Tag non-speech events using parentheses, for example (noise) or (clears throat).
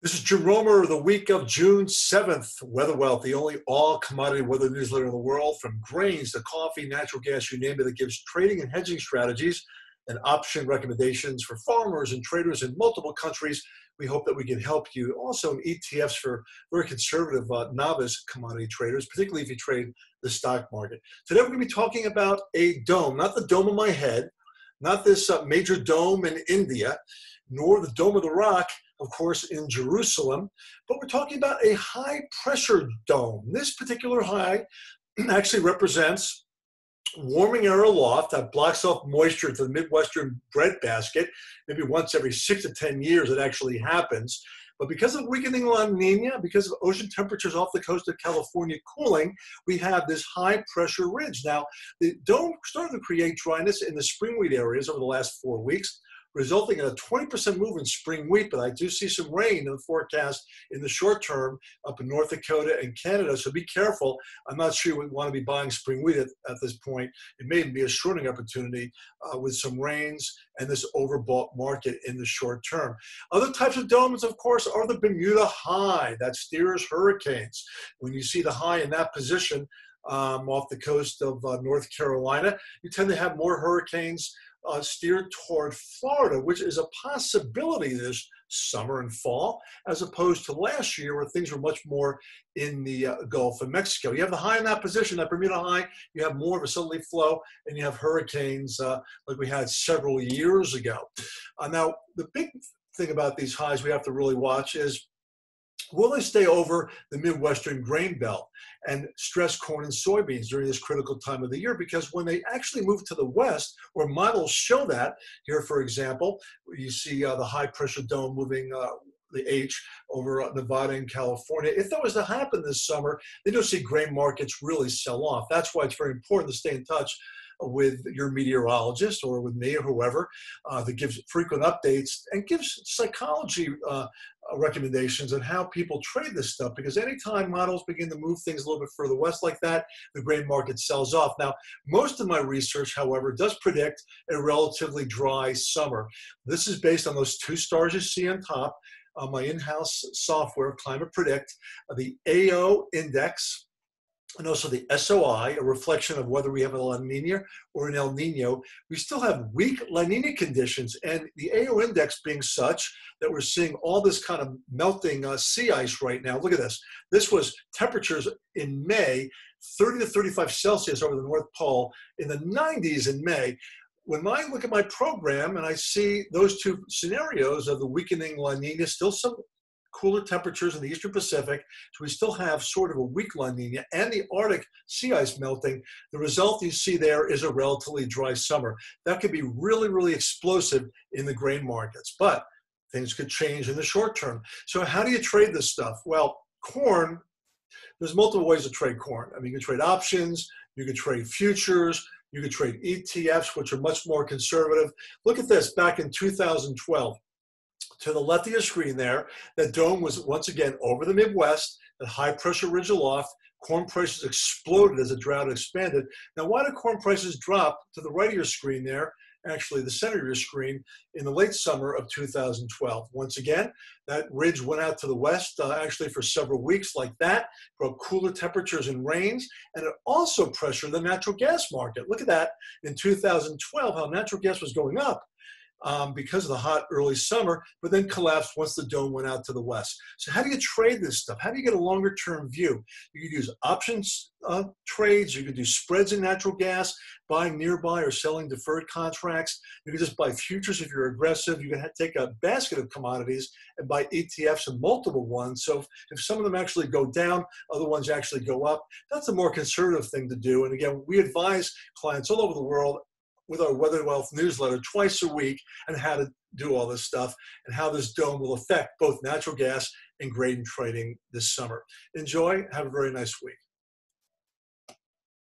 This is Jim Roemer, the week of June 7th. Weather Wealth, the only all commodity weather newsletter in the world, from grains to coffee, natural gas, you name it, that gives trading and hedging strategies and option recommendations for farmers and traders in multiple countries. We hope that we can help you. Also, in ETFs for very conservative uh, novice commodity traders, particularly if you trade the stock market. Today, we're going to be talking about a dome, not the dome of my head, not this uh, major dome in India, nor the Dome of the Rock of course, in Jerusalem, but we're talking about a high pressure dome. This particular high (clears throat) actually represents warming air aloft that blocks off moisture to the Midwestern breadbasket. Maybe once every six to 10 years it actually happens. But because of weakening La Nina, because of ocean temperatures off the coast of California cooling, we have this high pressure ridge. Now, the dome started to create dryness in the spring wheat areas over the last four weeks resulting in a 20% move in spring wheat. But I do see some rain in the forecast in the short term up in North Dakota and Canada. So be careful. I'm not sure would want to be buying spring wheat at, at this point. It may be a shorting opportunity uh, with some rains and this overbought market in the short term. Other types of domes, of course, are the Bermuda High that steers hurricanes. When you see the high in that position, um, off the coast of uh, North Carolina, you tend to have more hurricanes uh, steered toward Florida, which is a possibility this summer and fall, as opposed to last year where things were much more in the uh, Gulf of Mexico. You have the high in that position, that Bermuda high, you have more of a southerly flow, and you have hurricanes uh, like we had several years ago. Uh, now, the big thing about these highs we have to really watch is Will they stay over the Midwestern grain belt and stress corn and soybeans during this critical time of the year? Because when they actually move to the west, where models show that, here, for example, you see uh, the high pressure dome moving. Uh, the H over uh, Nevada and California. If that was to happen this summer, then you'll see grain markets really sell off. That's why it's very important to stay in touch with your meteorologist or with me or whoever uh, that gives frequent updates and gives psychology uh, recommendations on how people trade this stuff because anytime models begin to move things a little bit further west like that, the grain market sells off. Now, most of my research, however, does predict a relatively dry summer. This is based on those two stars you see on top. Uh, my in-house software, Climate Predict, uh, the AO index, and also the SOI, a reflection of whether we have a La Nina or an El Nino. We still have weak La Nina conditions, and the AO index being such that we're seeing all this kind of melting uh, sea ice right now. Look at this. This was temperatures in May, 30 to 35 Celsius over the North Pole, in the 90s in May. When I look at my program and I see those two scenarios of the weakening La Nina, still some cooler temperatures in the eastern Pacific, so we still have sort of a weak La Nina and the Arctic sea ice melting. The result you see there is a relatively dry summer. That could be really, really explosive in the grain markets, but things could change in the short term. So how do you trade this stuff? Well, corn, there's multiple ways to trade corn. I mean, you can trade options, you can trade futures, you can trade ETFs, which are much more conservative. Look at this back in 2012 to the left of your screen there, that dome was once again over the Midwest, that high pressure ridge aloft. Corn prices exploded as the drought expanded. Now, why did corn prices drop to the right of your screen there? Actually, the center of your screen in the late summer of 2012. Once again, that ridge went out to the west uh, actually for several weeks, like that, brought cooler temperatures and rains, and it also pressured the natural gas market. Look at that in 2012, how natural gas was going up um, because of the hot early summer, but then collapsed once the dome went out to the west. So how do you trade this stuff? How do you get a longer term view? You could use options uh, trades. You could do spreads in natural gas, buying nearby or selling deferred contracts. You can just buy futures if you're aggressive. You can take a basket of commodities and buy ETFs and multiple ones. So if, if some of them actually go down, other ones actually go up. That's a more conservative thing to do. And again, we advise clients all over the world with our Weather Wealth newsletter twice a week and how to do all this stuff and how this dome will affect both natural gas and grain trading this summer. Enjoy. Have a very nice week.